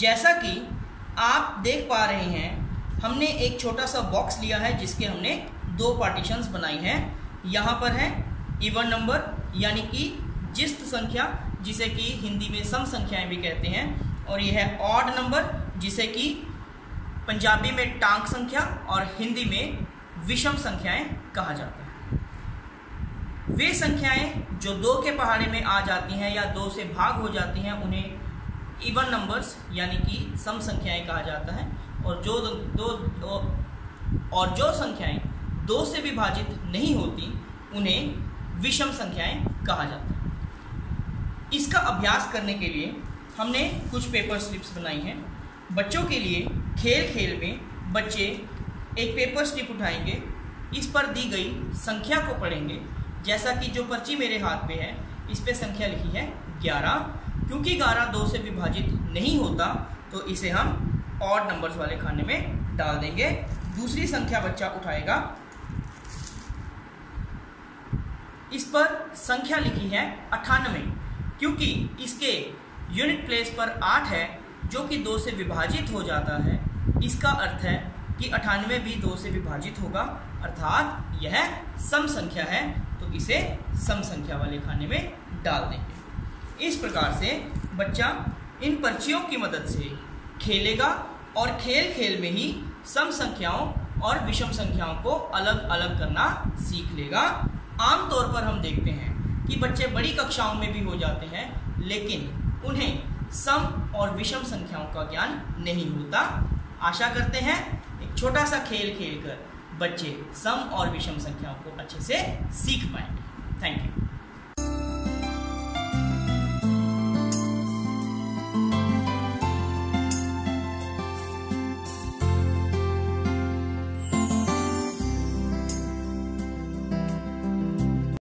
जैसा कि आप देख पा रहे हैं, हमने एक छोटा सा बॉक्स लिया है जिसके हमने दो पार्टीशंस बनाई हैं। यहाँ पर है इवन नंबर यानी कि जिस्त संख्या, जिसे कि हिंदी में सम संख्याएँ भी कहते हैं, और यह है ऑड नंबर जिसे कि पंजाबी में टांग संख्या और हिंदी में विषम संख्याएँ कहा जाता है। वे संख्याएँ जो दो के पहाड़े में आ जाती हैं या दो से भाग हो जाती हैं, उन्हें इवन नंबर्स यानी कि सम संख्याएँ कहा जाता है और जो दो, और जो संख्याएँ दो से विभाजित नहीं होती उन्हें विषम संख्याएँ कहा जाता है। इसका अभ्यास करने के लिए हमने कुछ पेपर स्लिप्स बनाई हैं। बच्चों के लिए खेल खेल में बच्चे एक पेपर स्लिप उठाएँगे इस पर दी गई संख्या को पढ़ेंगे। जैसा कि जो पर्ची मेरे हाथ पे है इस पे संख्या लिखी है ग्यारह। क्योंकि ग्यारह दो से विभाजित नहीं होता तो इसे हम ऑड नंबर्स वाले खाने में डाल देंगे। दूसरी संख्या बच्चा उठाएगा। इस पर संख्या लिखी है अठानवे, क्योंकि इसके यूनिट प्लेस पर आठ है, जो कि दो से विभाजित हो जाता है। इसका अर्थ है कि अठानवे भी दो से विभाजित होगा, अर्थात यह सम संख्या है तो इसे सम संख्या वाले खाने में डाल देंगे। इस प्रकार से बच्चा इन पर्चियों की मदद से खेलेगा और खेल खेल में ही सम संख्याओं और विषम संख्याओं को अलग अलग करना सीख लेगा। आमतौर पर हम देखते हैं कि बच्चे बड़ी कक्षाओं में भी हो जाते हैं, लेकिन उन्हें सम और विषम संख्याओं का ज्ञान नहीं होता। आशा करते हैं एक छोटा सा खेल खेल कर बच्चे सम और विषम संख्याओं को अच्छे से सीख पाएँगे। Thank you